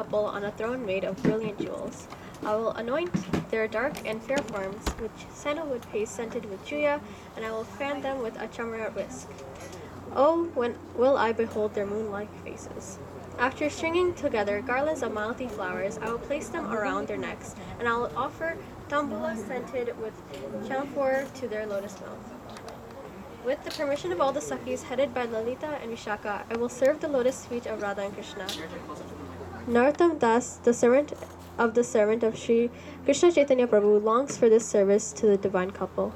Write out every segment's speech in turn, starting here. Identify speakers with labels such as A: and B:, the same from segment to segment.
A: couple on a throne made of brilliant jewels. I will anoint their dark and fair forms with sandalwood paste scented with juya, and I will fan them with a chamara whisk. Oh, when will I behold their moon-like faces? After stringing together garlands of Malati flowers, I will place them around their necks, and I will offer tambula scented with camphor to their lotus mouth. With the permission of all the sakhis headed by Lalita and Vishaka, I will serve the lotus feet of Radha and Krishna. Narottam Das, the servant of the servant of Sri Krishna Chaitanya Prabhu, longs for this service to the divine couple.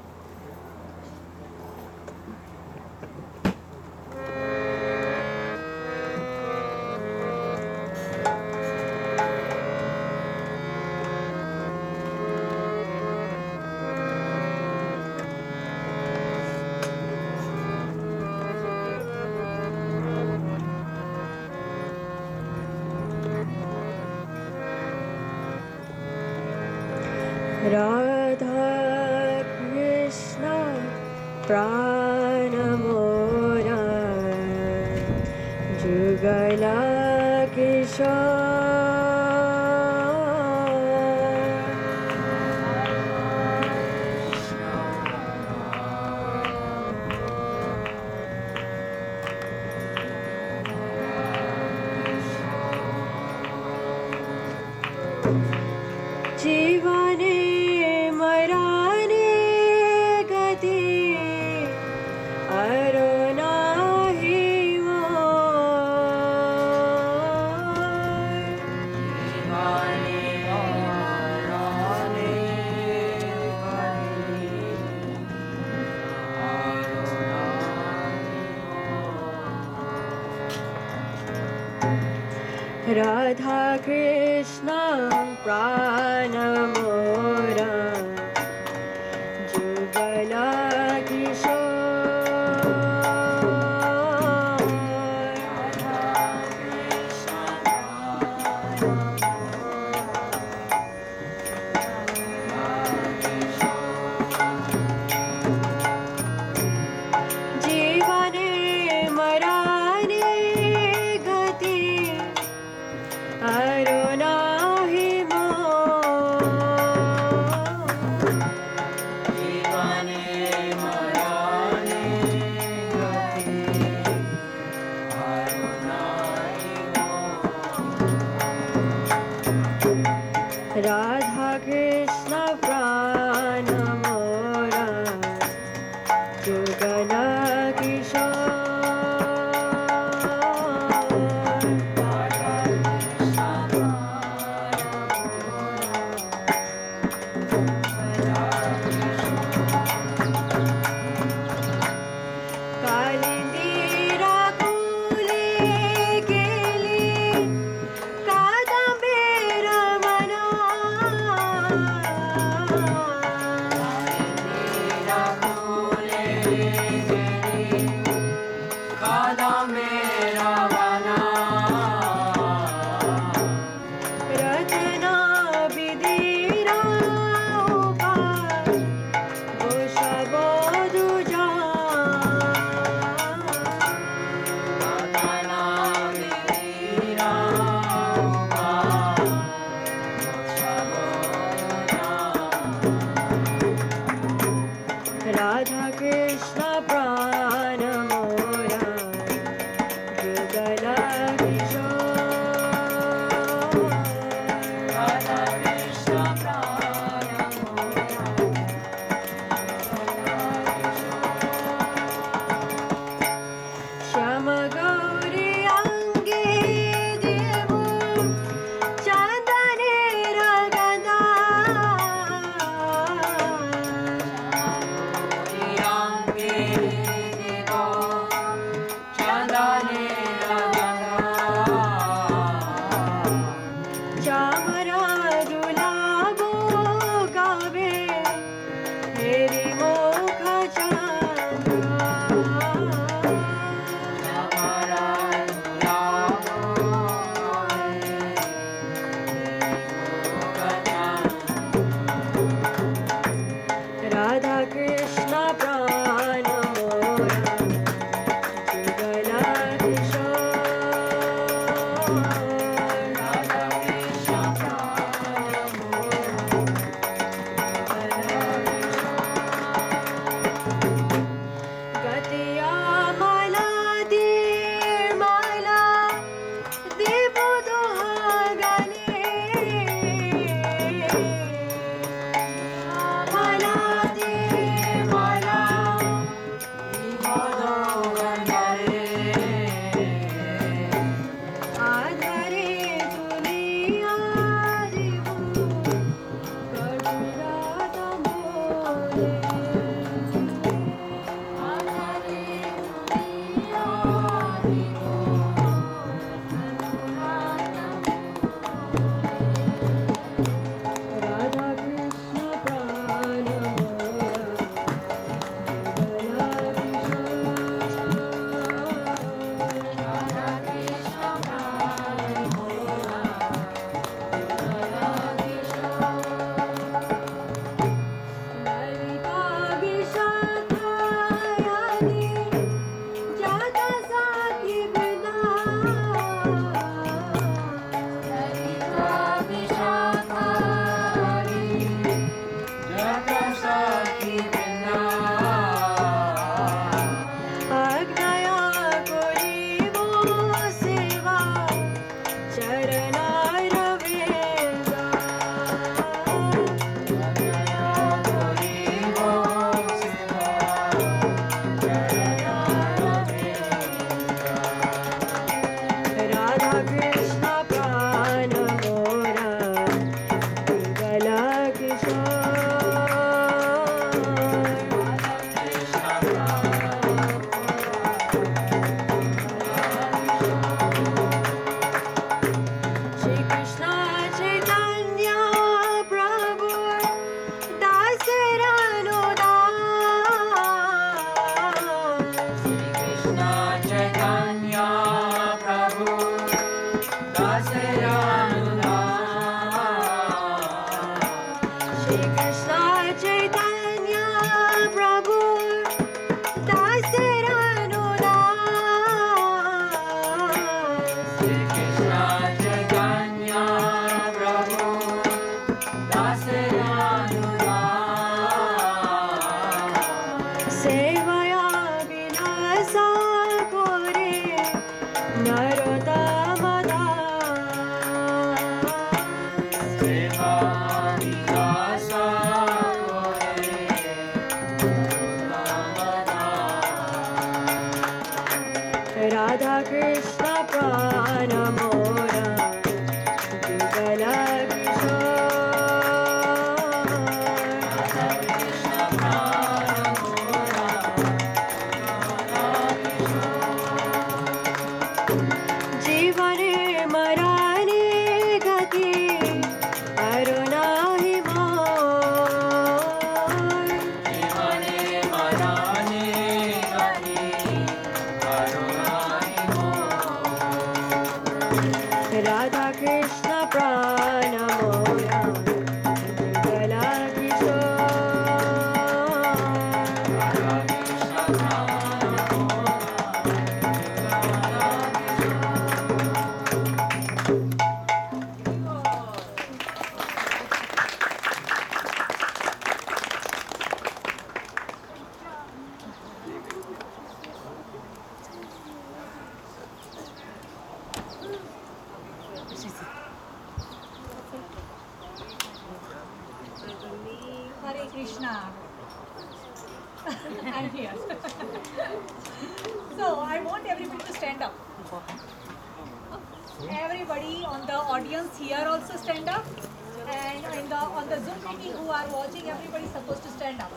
B: Are watching, everybody is supposed to stand up.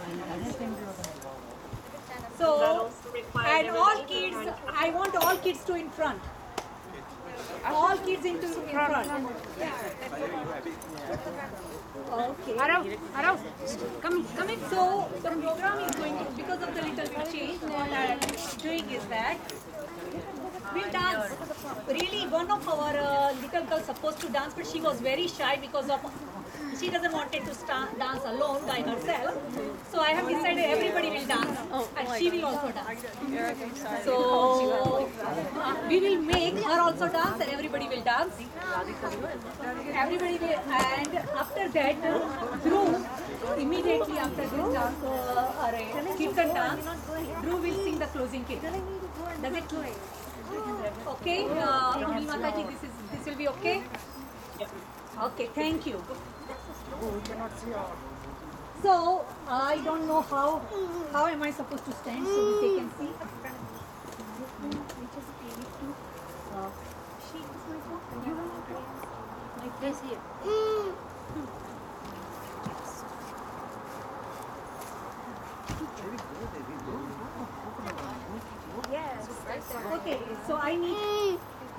B: So and all kids, I want all kids to in front. All kids into in front. Okay.
C: Arav, Arav, come, come in.
B: So the program is going to, because of the little bit change, what I am doing is that we'll dance. Really, one of our uh, little girls supposed to dance, but she was very shy because of she doesn't want it to sta- dance alone by herself. So I have decided everybody will dance, and she will also dance. So uh, we will make her also dance, and everybody will dance. Everybody will, and after that, Dhruv, immediately after this dance, uh, or a kirtan dance, Dhruv will sing the closing kirtan. Does it? Okay, uh, Mataji, this is this will be okay. Okay, thank you. So I don't know how how am I supposed to stand so that they can see. Uh, my phone. You have my phone? My place here. Yes. Okay, so I need.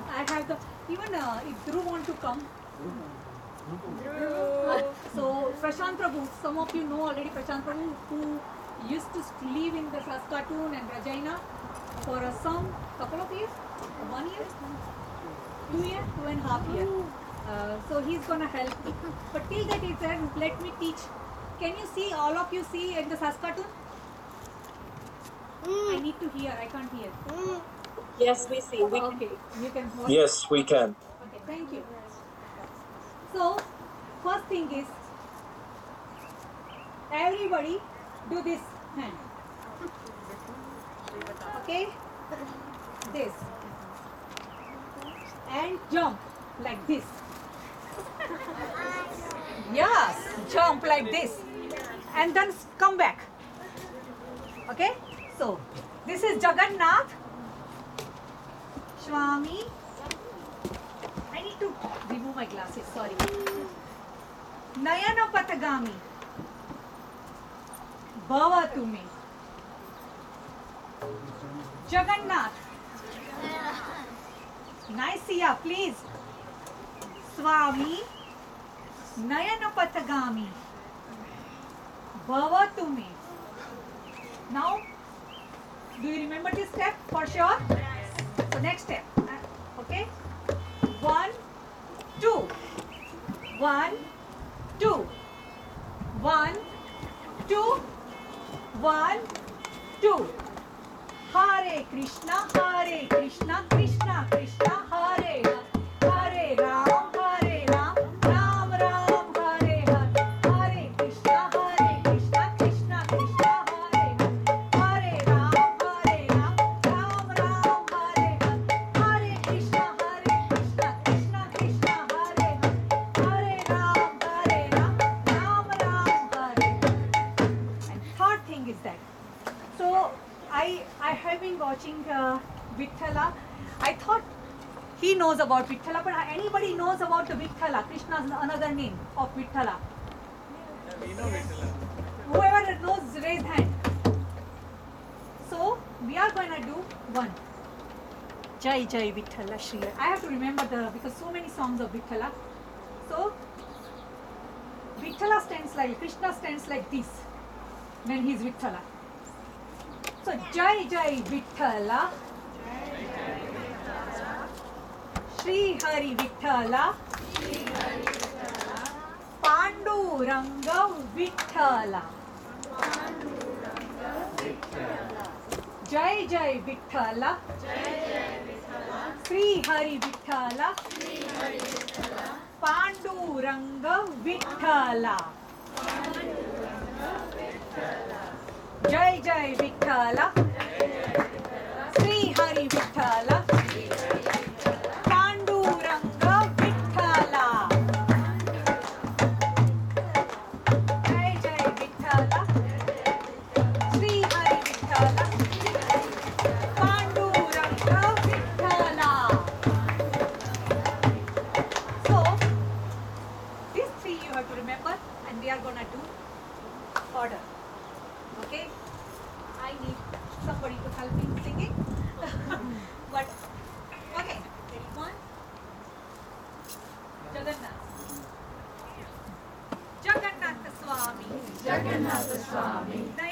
B: I have the even uh, if Dhruv want to come. So Prashant Prabhu, some of you know already Prashant Prabhu who used to live in the Saskatoon and Regina for a some couple of years, one year, two years, two and a half year. Uh, so he's gonna help me. But till that he said, let me teach. Can you see all of you see in the Saskatoon? I need to hear. I can't hear.
D: Yes, we see. We
B: Okay, you can. watch.
E: Yes, we can.
B: Okay, thank you. So, first thing is, everybody do this hand. Okay? This. And jump like this. Yes, jump like this. And then come back. Okay? So, this is Jagannath. Swami. Need to remove my glasses, sorry. Nayana Patagami. Bhavatu me. Jagannath. Nicia, please. Swami. Nayana Patagami. Bhavatu me. Now, do you remember this step for sure? Yes. So next step. Uh, Okay? One, one two one two one two Hare Krishna Hare Krishna Krishna Krishna about Vithala, but anybody knows about the Vithala? is another name of Vithala. Yeah, we know Whoever knows, raise hand. So we are gonna do one. Jai Jai Vithala Shri. I have to remember the because so many songs of Vithala. So Vithala stands like Krishna stands like this when he's Vithala. So Jai Jai Vithala Shri Hari Vithala Pandurang Vithala Jai Jai Vithala. Shri Hari Vithala Pandurang Vithala Jai Jai Vitthala. Shri Hari Vitthala Jagannath Swami.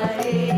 B: Krishna,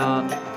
B: Krishna,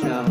B: show.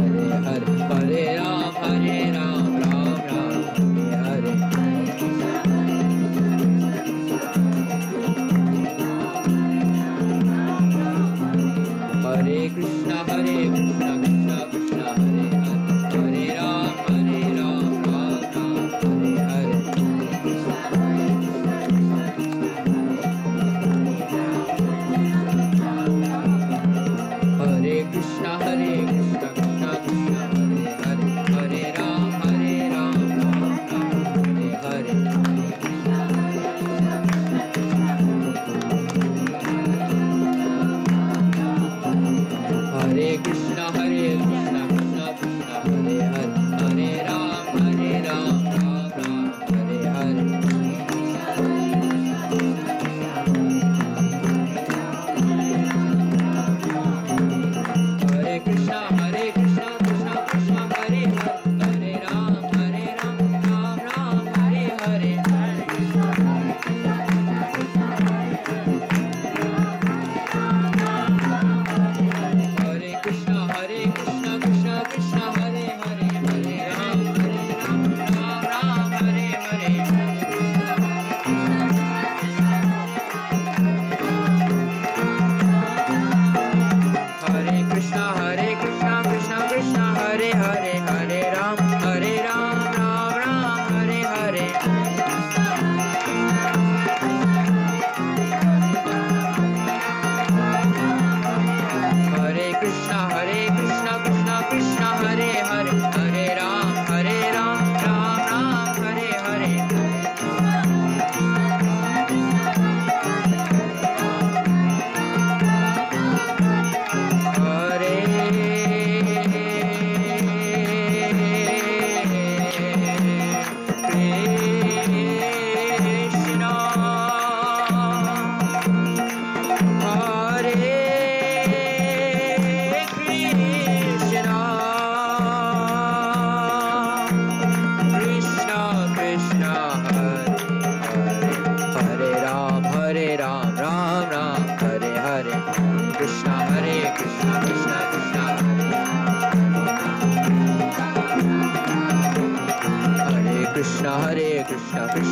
B: Hare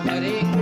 B: Hare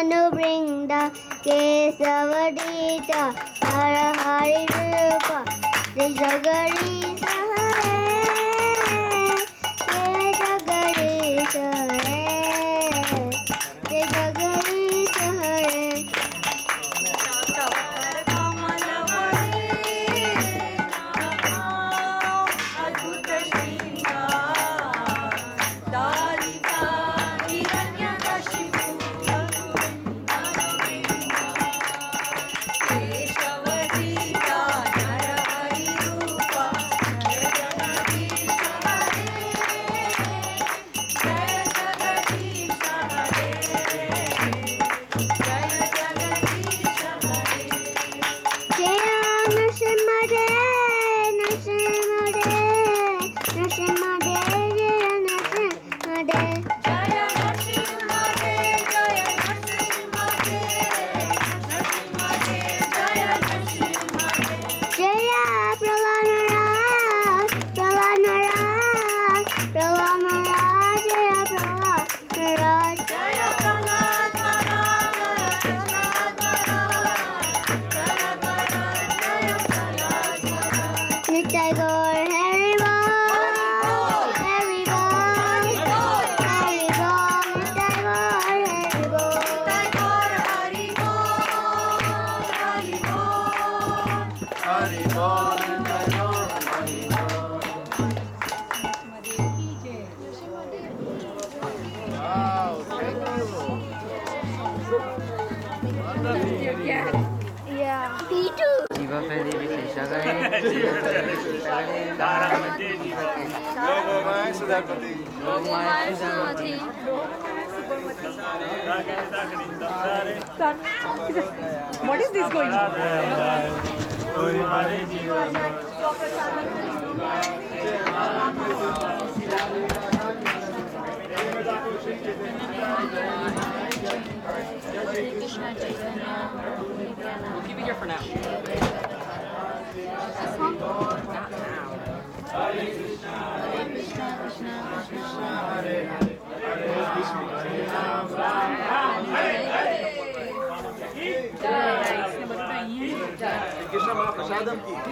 F: Tanu bring the Kesava dhrita, Narahari Rupa,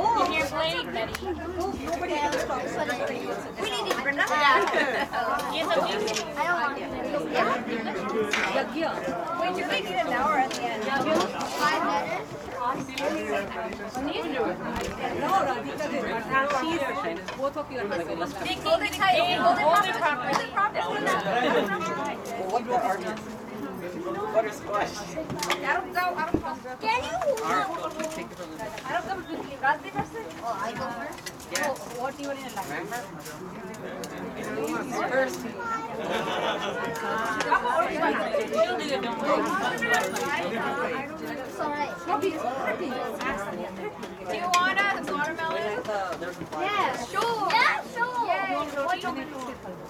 E: We've been ascending there. Aros, happy there.
G: Wait, do they need an hour at the end? Five minutes?
B: No, Radhika did. She's, both of you are like,
G: Hold it tight. Hold it properly. Hold it properly.
E: What do our Butterscotch.
G: I don't go. I don't go. Can you? I don't go quickly. Radhi. Oh, I go first.
E: Yeah.
G: What do you want in life? First. Do you want a watermelon? Yeah, sure. Yeah, sure. Yeah.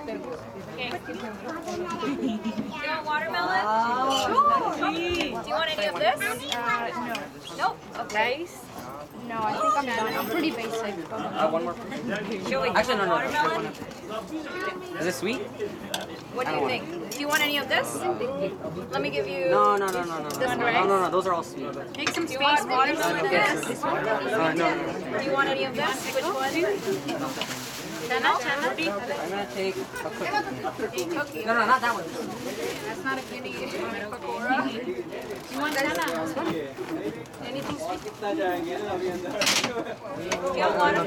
G: Okay. You want watermelon? Sure. Do you want any of this? no. Nope. Okay.
C: No, I think I'm done. I'm pretty basic.
E: Uh, one more. Actually, no, no, no. Is it sweet?
G: What do you think? Do you want any of this? Let me give you.
E: No, no, no, no, no.
G: This one,
E: No,
G: right?
E: no, no. Those are all sweet.
G: Make some space. Watermelon this.
E: Uh, no, no.
G: Do you want any of this? Which one? Chana? Chana?
E: I'm gonna take a cookie.
G: A cookie.
E: No, no, not that one.
G: That's not a guinea. Pakora. You want chana? Anything sweet? Do you want water?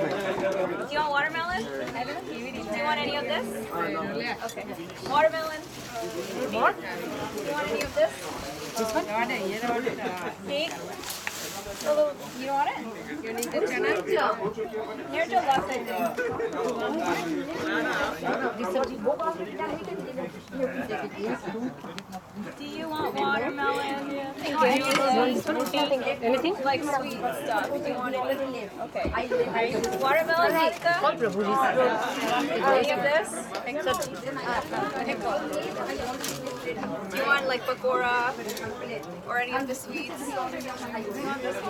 G: Do you want watermelon? Do you want any of this? Okay. Watermelon. More? Do you want any of this? This one? Cake? Hello, you want it? You need the chana? Here's your left, I think. Do you want watermelon? Do you want anything? Like sweet stuff. Do you want it? Okay. Watermelon, Radhika? Any of this? Pickle. Do you want like pakora or any of the sweets? Do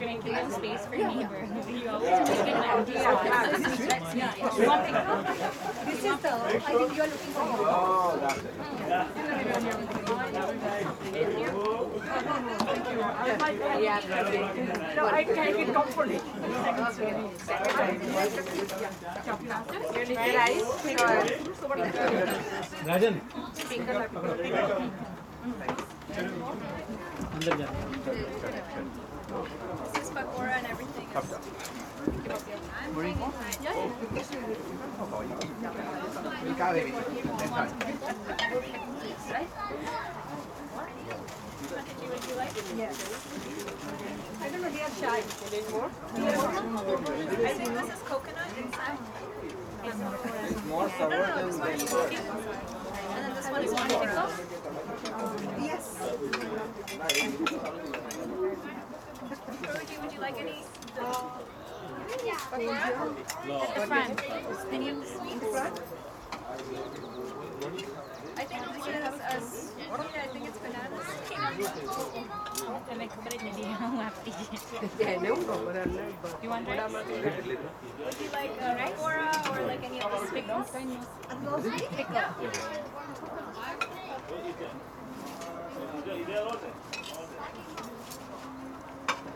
G: Making space for neighbor.
B: This is the, I think you are looking for.
C: No, I can't get comfortable.
H: Rajan
G: this is pakora and everything is.
C: I don't know, they are shy.
G: I think this is coconut inside.
H: more sour than
G: And then this one is one pickle.
C: Yes.
G: Guruji, would you like any? Pakora? The front. Any of the sweets? I think this is a sweet. I think it's bananas. You want rice? Would you like uh, pakora or like any of the pickles? Pickle.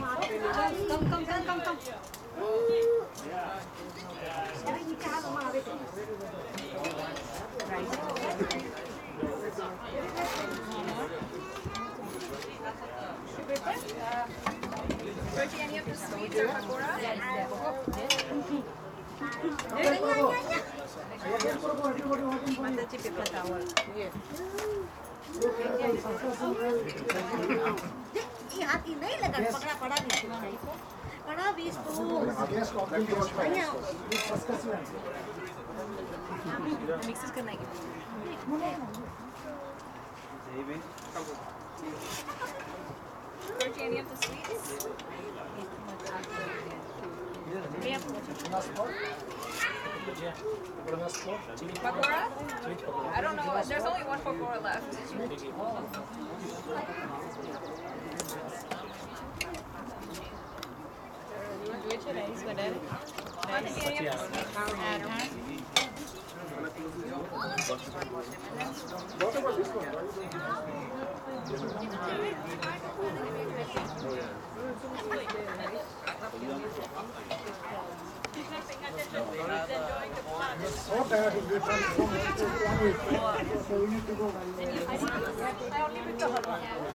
G: Watermelon? No, no, no. Masala, masala. Any of the sweets or pakora?
C: Come, come, come, come, come.
G: Guruji, any of the sweets or pakora? Mix is good. Guruji, any Pakora? I don't know. There's only one pakora left.
H: Thank you.